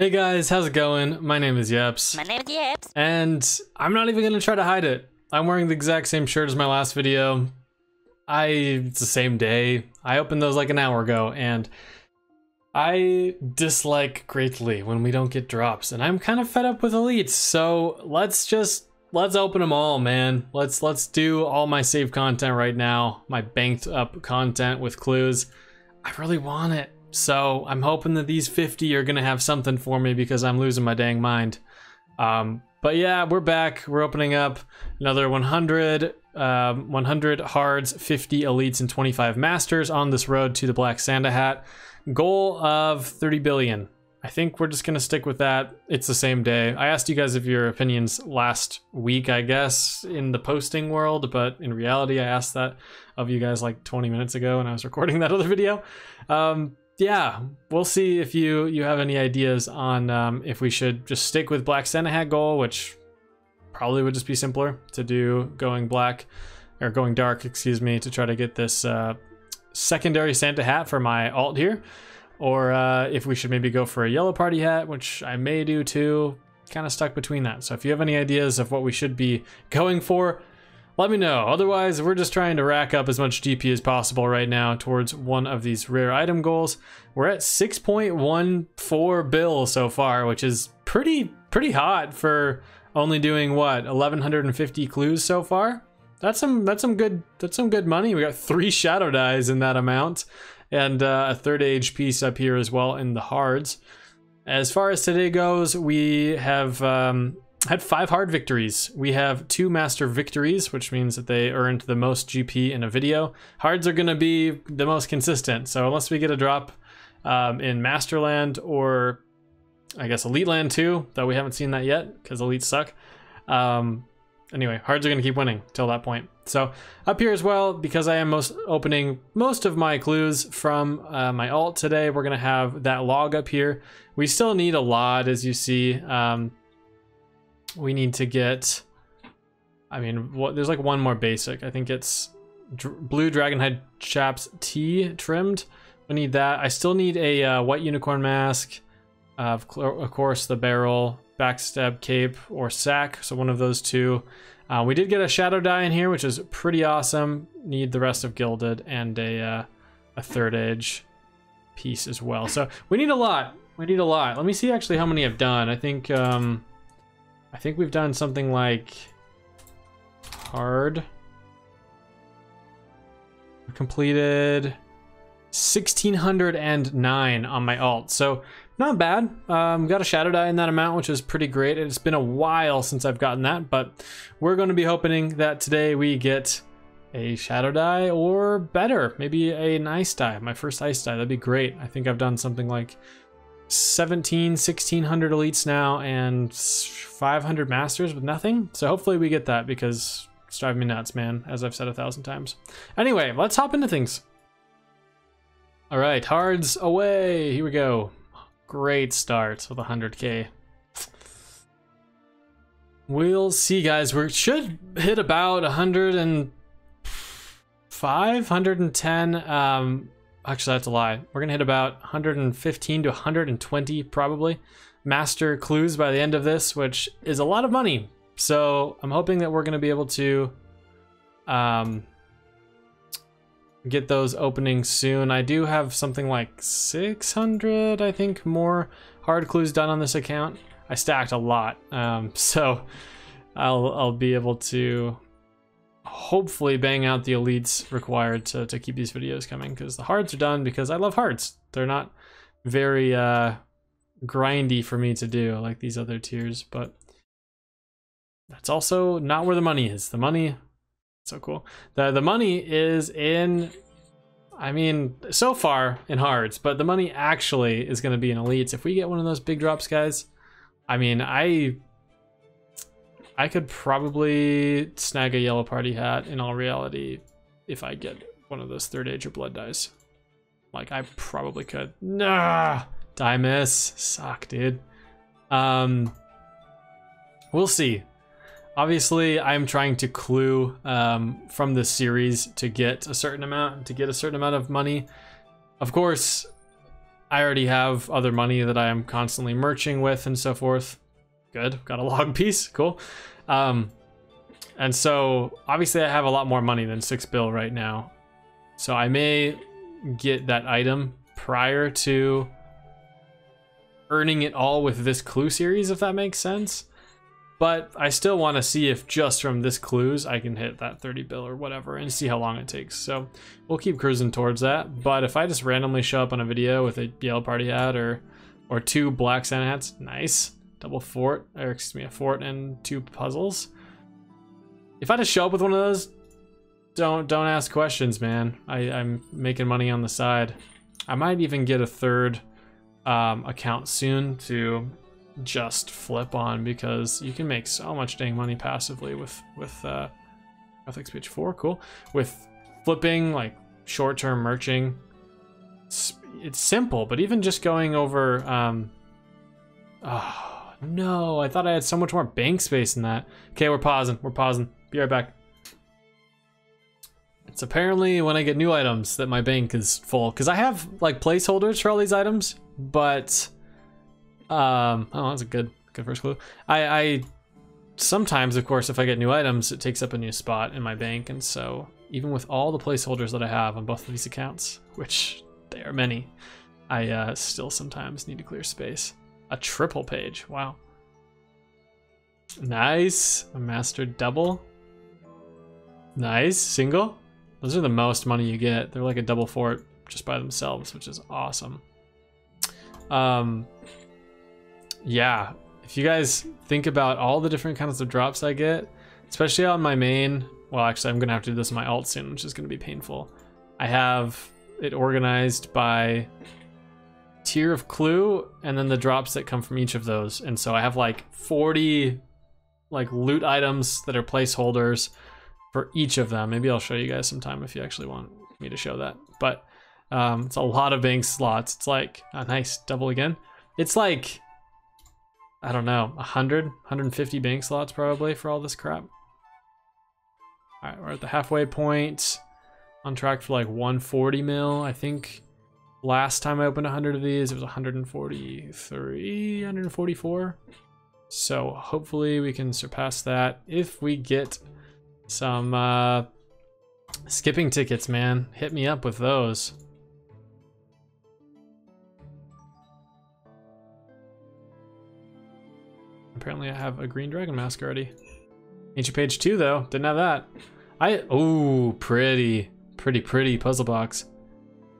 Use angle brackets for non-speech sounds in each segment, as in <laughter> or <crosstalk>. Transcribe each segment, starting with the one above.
Hey guys, how's it going? My name is Yeps. My name is Yeps. And I'm not even gonna try to hide it. I'm wearing the exact same shirt as my last video. I, it's the same day. I opened those like an hour ago and I dislike greatly when we don't get drops and I'm kind of fed up with elites. So let's just, let's open them all, man. Let's, let's do all my save content right now. My banked up content with clues. I really want it. So I'm hoping that these 50 are gonna have something for me because I'm losing my dang mind. Um, but yeah, we're back. We're opening up another 100, um, 100 hards, 50 elites, and 25 masters on this road to the Black Santa Hat. Goal of 30 billion. I think we're just gonna stick with that. It's the same day. I asked you guys if your opinions last week, I guess, in the posting world, but in reality, I asked that of you guys like 20 minutes ago when I was recording that other video. Um, yeah, we'll see if you you have any ideas on um, if we should just stick with Black Santa Hat goal, which probably would just be simpler to do going black or going dark, excuse me, to try to get this uh, secondary Santa hat for my alt here, or uh, if we should maybe go for a yellow party hat, which I may do too. Kind of stuck between that. So if you have any ideas of what we should be going for, let me know. Otherwise, we're just trying to rack up as much GP as possible right now towards one of these rare item goals. We're at 6.14 bill so far, which is pretty pretty hot for only doing what 1150 clues so far. That's some that's some good that's some good money. We got three shadow dyes in that amount, and uh, a third age piece up here as well in the hards. As far as today goes, we have um, had five hard victories. We have two master victories, which means that they earned the most GP in a video. Hards are going to be the most consistent, so unless we get a drop um, in Masterland or I guess Elite Land too, though we haven't seen that yet because Elites suck. Um, anyway, Hards are going to keep winning till that point. So up here as well, because I am most opening most of my clues from uh, my alt today, we're going to have that log up here. We still need a lot, as you see. Um, we need to get, I mean, what, there's like one more basic. I think it's dr blue dragonhide chaps T trimmed. We need that. I still need a uh, white unicorn mask. Uh, of course, the barrel, backstab cape, or sack. So one of those two. Uh, we did get a shadow dye in here, which is pretty awesome. Need the rest of gilded and a uh, a third age piece as well. So we need a lot. We need a lot. Let me see actually how many I've done. I think um, I think we've done something like hard. We completed 1609 on my alt. So not bad. Um, got a shadow dye in that amount, which is pretty great. It's been a while since I've gotten that, but we're going to be hoping that today we get a shadow dye or better, maybe an ice dye. My first ice dye, that'd be great. I think I've done something like 17, 1600 elites now and 500 masters with nothing. So hopefully we get that because it's driving me nuts, man, as I've said a thousand times. Anyway, let's hop into things. All right, hards away. Here we go. Great start with 100k. We'll see, guys. We should hit about 105, 110. Um, actually, that's a lie. We're gonna hit about 115 to 120 probably master clues by the end of this, which is a lot of money. So I'm hoping that we're gonna be able to um, get those opening soon. I do have something like 600, I think, more hard clues done on this account. I stacked a lot, um, <laughs> so I'll I'll be able to hopefully bang out the elites required to, to keep these videos coming because the hards are done because I love hards. They're not very uh, grindy for me to do like these other tiers, but that's also not where the money is. The money so cool. The the money is in I mean, so far in hards, but the money actually is going to be in elites. If we get one of those big drops, guys, I mean, I I could probably snag a yellow party hat in all reality if I get one of those third age or blood dyes. Like, I probably could. Nah! Dye miss. Suck, dude. Um, we'll see. Obviously, I'm trying to clue um, from this series to get a certain amount, to get a certain amount of money. Of course, I already have other money that I am constantly merching with and so forth. Good, got a log <laughs> piece, cool. Um, and so obviously I have a lot more money than six bill right now. So I may get that item prior to earning it all with this clue series, if that makes sense. But I still want to see if just from this clues I can hit that 30 bill or whatever and see how long it takes. So we'll keep cruising towards that. But if I just randomly show up on a video with a yellow Party hat or or two black Santa hats, nice. Double fort, or excuse me, a fort and two puzzles. If I just show up with one of those, don't don't ask questions, man. I, I'm making money on the side. I might even get a third um, account soon to just flip on because you can make so much dang money passively with with uh, Ethics Page 4, cool. With flipping, like short-term merching, it's, it's, simple, but even just going over, um, oh no, I thought I had so much more bank space than that. Okay, we're pausing, we're pausing. Be right back. It's apparently when I get new items that my bank is full because I have like placeholders for all these items, but um, oh, that's a good, good first clue. I, I sometimes, of course, if I get new items, it takes up a new spot in my bank, and so even with all the placeholders that I have on both of these accounts, which they are many, I uh, still sometimes need to clear space. A triple page, wow. Nice, a master double. Nice, single. Those are the most money you get. They're like a double fort just by themselves, which is awesome. Um, yeah, if you guys think about all the different kinds of drops I get, especially on my main, well, actually, I'm gonna have to do this in my alt soon, which is gonna be painful. I have it organized by tier of clue and then the drops that come from each of those. And so I have like 40 like loot items that are placeholders for each of them. Maybe I'll show you guys sometime if you actually want me to show that. But um, it's a lot of bank slots. It's like, a nice, double again. It's like I don't know, 100, 150 bank slots probably for all this crap. All right, we're at the halfway point. On track for like 140 mil. I think last time I opened 100 of these, it was 143, 144. So hopefully we can surpass that if we get some uh, skipping tickets, man. Hit me up with those. Apparently I have a green dragon mask already. Ancient page two though, didn't have that. I, oh, pretty, pretty, pretty puzzle box.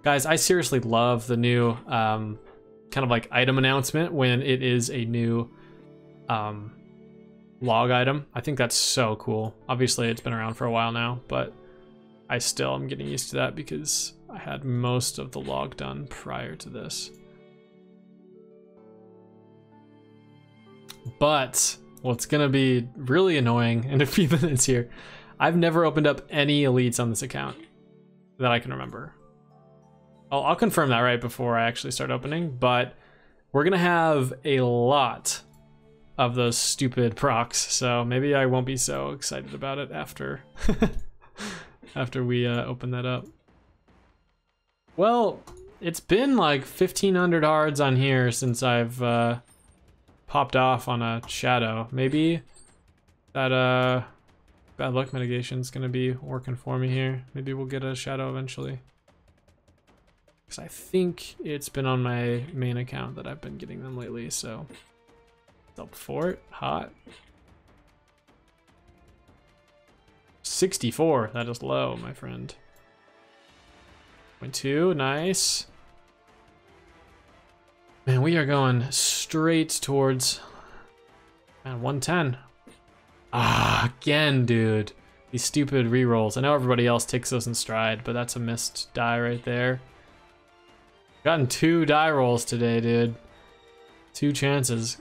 Guys, I seriously love the new um, kind of like item announcement when it is a new um, log item. I think that's so cool. Obviously it's been around for a while now, but I still am getting used to that because I had most of the log done prior to this. But what's gonna be really annoying in a few <laughs> minutes here, I've never opened up any elites on this account that I can remember. I'll, I'll confirm that right before I actually start opening, but we're gonna have a lot of those stupid procs, so maybe I won't be so excited about it after <laughs> after we uh, open that up. Well, it's been like 1500 hards on here since I've uh, popped off on a shadow. Maybe that uh, bad luck mitigation is gonna be working for me here. Maybe we'll get a shadow eventually. Because I think it's been on my main account that I've been getting them lately, so. Double fort, hot. 64, that is low, my friend. Point two, nice. Man, we are going straight towards man, 110. Ah, again, dude. These stupid rerolls. I know everybody else takes those in stride, but that's a missed dye right there. Gotten two dye rolls today, dude. Two chances.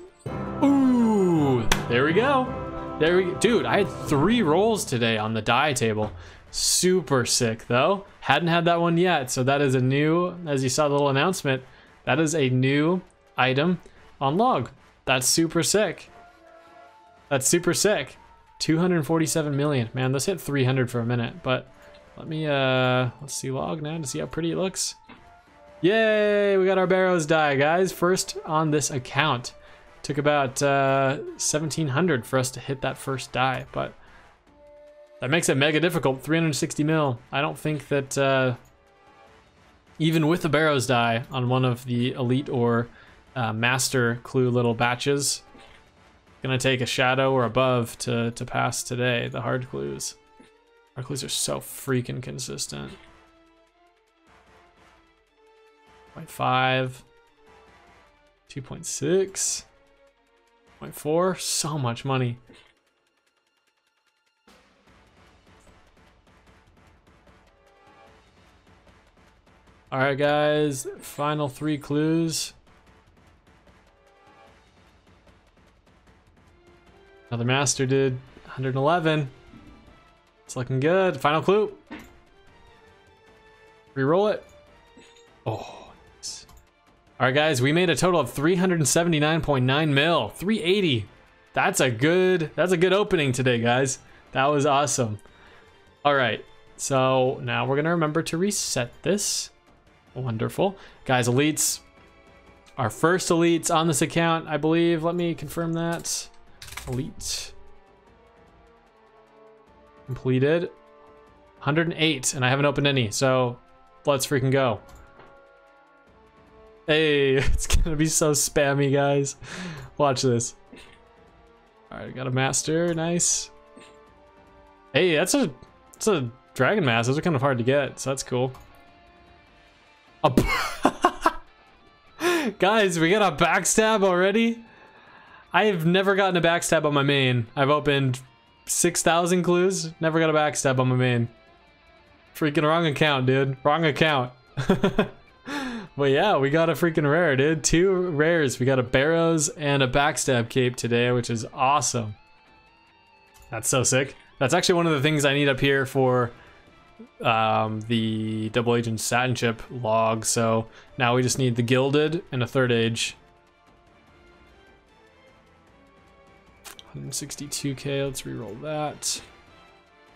Ooh, there we go. There we. Dude, I had three rolls today on the dye table. Super sick, though. Hadn't had that one yet, so that is a new, as you saw the little announcement, that is a new item on log. That's super sick. That's super sick. 247 million. Man, this hit 300 for a minute, but let me, uh, let's see log now to see how pretty it looks. Yay, we got our Barrows dye, guys. First on this account. Took about uh, 1700 for us to hit that first dye, but that makes it mega difficult. 360 mil. I don't think that uh, even with the Barrows dye on one of the Elite or uh, Master clue little batches, gonna take a Shadow or above to, to pass today, the hard clues. Hard clues are so freaking consistent. 0.5, 2.6, 0.4, so much money. All right, guys, final three clues. Another master did 111. It's looking good. Final clue. Reroll it. Oh. All right, guys, we made a total of 379.9 mil, 380. That's a good, that's a good opening today, guys. That was awesome. All right, so now we're gonna remember to reset this. Wonderful. Guys, elites, our first elites on this account, I believe. Let me confirm that. Elite. Completed. 108, and I haven't opened any, so let's freaking go. Hey, <laughs> it's gonna be so spammy, guys. Watch this. Alright, got a master, nice. Hey, that's a that's a dragon mask. Those are kind of hard to get, so that's cool. <laughs> guys, we got a backstab already? I have never gotten a backstab on my main. I've opened 6,000 clues, never got a backstab on my main. Freaking wrong account, dude. Wrong account. <laughs> But yeah, we got a freaking rare, dude. Two rares. We got a Barrows and a Backstab Cape today, which is awesome. That's so sick. That's actually one of the things I need up here for um, the Double Agent Satin Chip log. So now we just need the Gilded and a Third Age. 162k, let's re-roll that.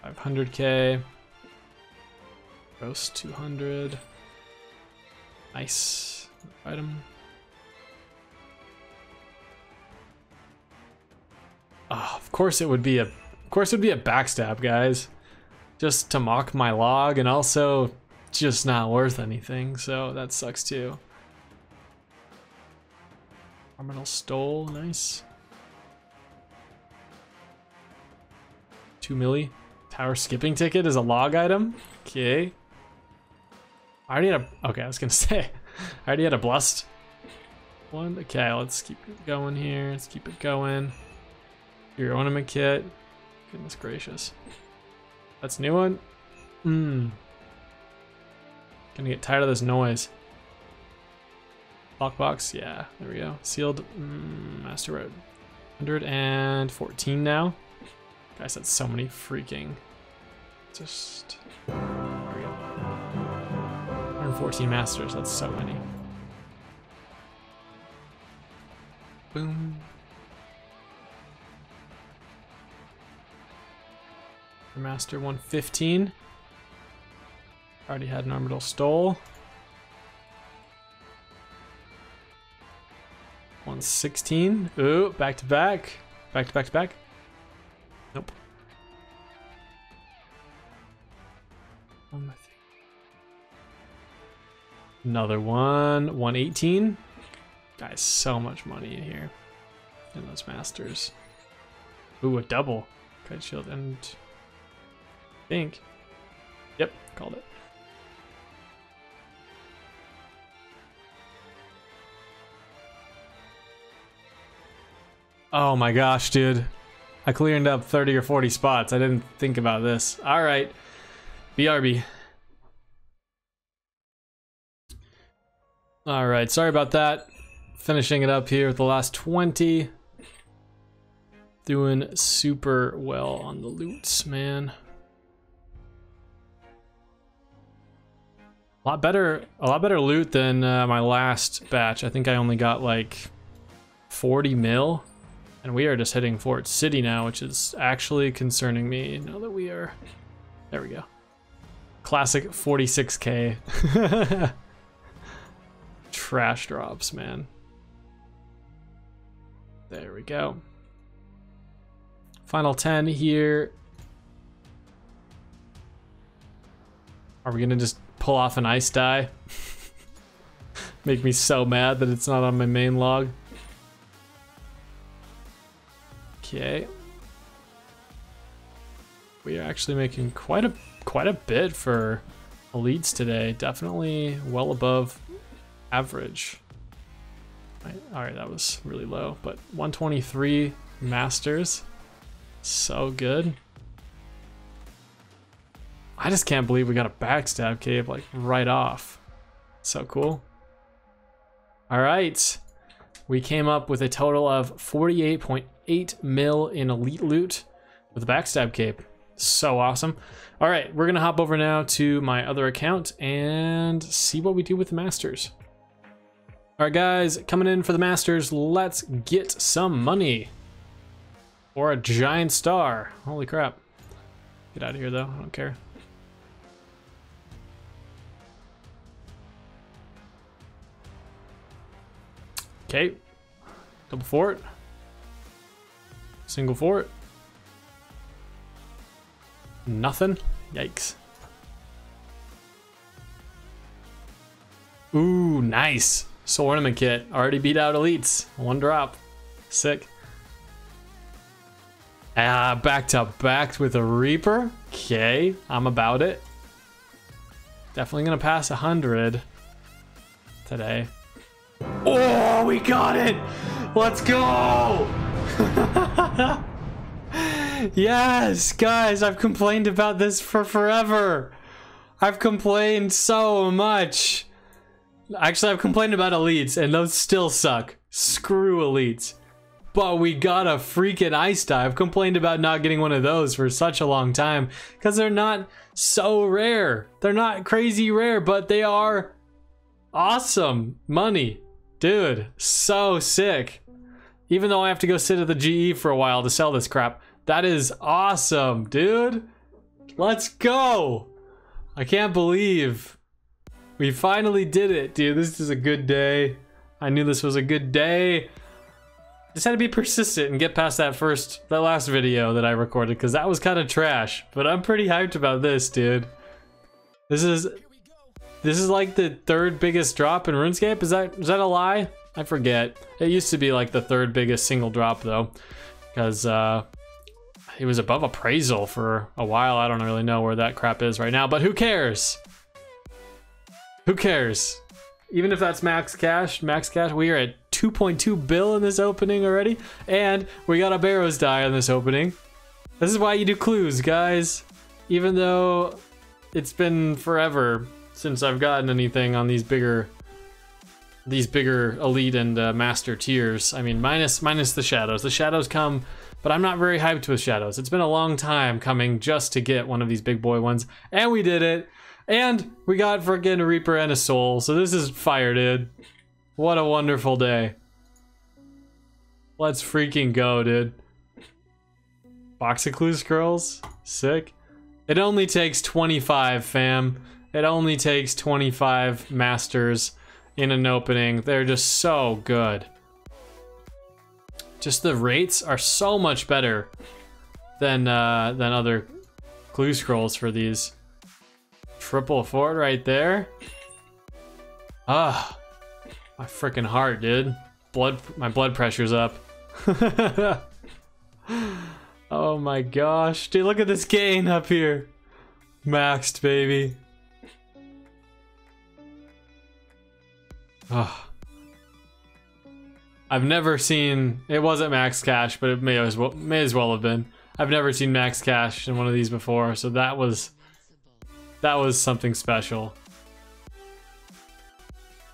500k. Gross 200. Nice. Item. Oh, of course it would be a of course it would be a backstab, guys. Just to mock my log and also just not worth anything, so that sucks too. Terminal stole, nice. Two milli. Tower skipping ticket is a log item. Okay. I already had a, okay, I was gonna <laughs> say, I already had a blessed one. Okay, let's keep it going here. Let's keep it going. Your ornament kit. Goodness gracious. That's new one. Hmm. Gonna get tired of this noise. Lockbox, yeah, there we go. Sealed mm, Master Road. 114 now. Guys, that's so many freaking. Just. 114 masters, that's so many. Boom. Master 115. Already had an Armadyl Stole. 116. Ooh, back to back. Back to back to back. Nope. Another one, 118. Guys, so much money in here. In those masters. Ooh, a double. Kite shield and I think. Yep, called it. Oh my gosh, dude. I cleared up 30 or 40 spots. I didn't think about this. All right. BRB. All right, sorry about that. Finishing it up here with the last 20. Doing super well on the loots, man. A lot better, a lot better loot than uh, my last batch. I think I only got like 40 mil. And we are just hitting Fort City now, which is actually concerning me now that we are... There we go. Classic 46k. <laughs> trash drops, man. There we go. Final 10 here. Are we gonna just pull off an ice dye? <laughs> Make me so mad that it's not on my main log. Okay. We are actually making quite a quite a bit for elites today. Definitely well above average. All right, that was really low, but 123 masters. So good. I just can't believe we got a backstab cape like right off. So cool. All right. We came up with a total of 48.8 mil in elite loot with a backstab cape. So awesome. All right, we're gonna hop over now to my other account and see what we do with the masters. All right, guys, coming in for the masters, let's get some money. Or a giant star. Holy crap. Get out of here, though. I don't care. Okay. Double fort. Single fort. Nothing. Yikes. Ooh, nice. Soul Ornament Kit. Already beat out Elites. One drop. Sick. Ah, back to back with a Reaper. Okay, I'm about it. Definitely gonna pass 100 today. Oh, we got it! Let's go! <laughs> yes, guys, I've complained about this for forever. I've complained so much. Actually, I've complained about elites, and those still suck. Screw elites. But we got a freaking ice dye. I've complained about not getting one of those for such a long time because they're not so rare. They're not crazy rare, but they are awesome money. Dude, so sick. Even though I have to go sit at the GE for a while to sell this crap. That is awesome, dude. Let's go. I can't believe we finally did it, dude. This is a good day. I knew this was a good day. Just had to be persistent and get past that first, that last video that I recorded because that was kind of trash. But I'm pretty hyped about this, dude. This is, this is like the third biggest drop in RuneScape. Is that, is that a lie? I forget. It used to be like the third biggest single drop though, because uh, it was above appraisal for a while. I don't really know where that crap is right now, but who cares? Who cares? Even if that's max cash, max cash, we are at 2.2 bill in this opening already, and we got a Barrows dye in this opening. This is why you do clues, guys. Even though it's been forever since I've gotten anything on these bigger these bigger elite and uh, master tiers. I mean, minus minus the shadows. The shadows come, but I'm not very hyped with shadows. It's been a long time coming just to get one of these big boy ones, and we did it. And we got freaking a Reaper and a Soul, so this is fire, dude. What a wonderful day. Let's freaking go, dude. Box of Clue Scrolls? Sick. It only takes 25, fam. It only takes 25 Masters in an opening. They're just so good. Just the rates are so much better than uh, than other clue scrolls for these. Triple fort right there. Ah, my freaking heart, dude. Blood, my blood pressure's up. <laughs> oh my gosh, dude, look at this gain up here. Maxed, baby. Oh. I've never seen, it wasn't max cash, but it may as well, may as well have been. I've never seen max cash in one of these before, so that was that was something special.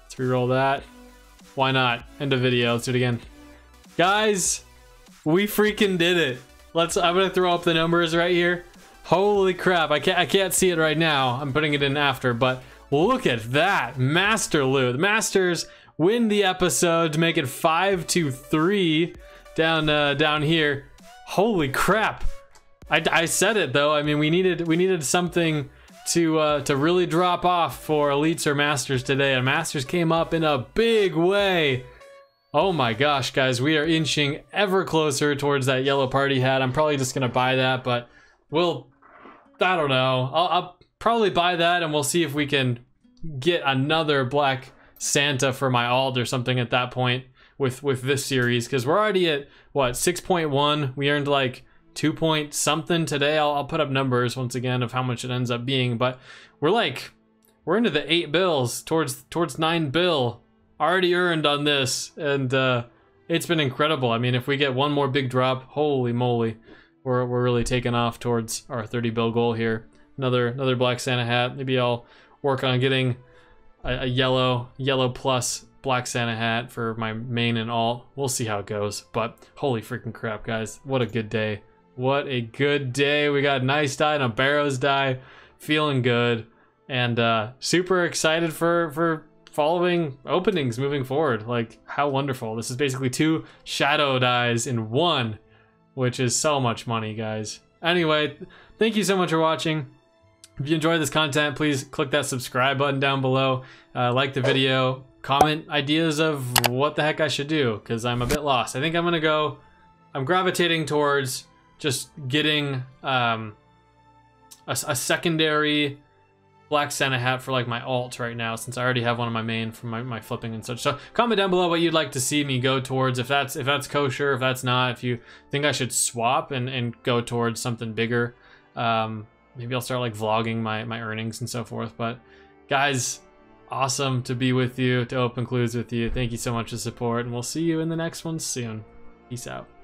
Let's reroll that. Why not? End of video. Let's do it again. Guys, we freaking did it. Let's. I'm gonna throw up the numbers right here. Holy crap! I can't. I can't see it right now. I'm putting it in after, but look at that master loot. The masters win the episode to make it five to three down uh, down here. Holy crap! I, I said it though. I mean, we needed we needed something to uh, to really drop off for elites or masters today, and masters came up in a big way. Oh my gosh, guys, we are inching ever closer towards that yellow party hat. I'm probably just gonna buy that, but we'll, I don't know. I'll, I'll probably buy that, and we'll see if we can get another black Santa for my alt or something at that point with with this series because we're already at what 6.1. We earned like two point something today. I'll, I'll put up numbers once again of how much it ends up being, but we're like we're into the eight bills towards towards nine bill already earned on this, and uh, it's been incredible. I mean, if we get one more big drop, holy moly, we're we're really taking off towards our 30 bill goal here. Another another black Santa hat. Maybe I'll work on getting a, a yellow yellow plus black Santa hat for my main and alt. We'll see how it goes. But holy freaking crap, guys! What a good day. What a good day. We got a nice dye and a Barrows dye. Feeling good. And uh, super excited for, for following openings moving forward. Like, how wonderful. This is basically two shadow dyes in one, which is so much money, guys. Anyway, thank you so much for watching. If you enjoyed this content, please click that subscribe button down below. Uh, like the video. Comment ideas of what the heck I should do, because I'm a bit lost. I think I'm going to go... I'm gravitating towards just getting um, a, a, secondary black Santa hat for like my alt right now since I already have one of my main for my, my flipping and such. So comment down below what you'd like to see me go towards if that's if that's kosher, if that's not, if you think I should swap and, and go towards something bigger. Um, maybe I'll start like vlogging my, my earnings and so forth. But guys, awesome to be with you, to open clues with you. Thank you so much for support and we'll see you in the next one soon. Peace out.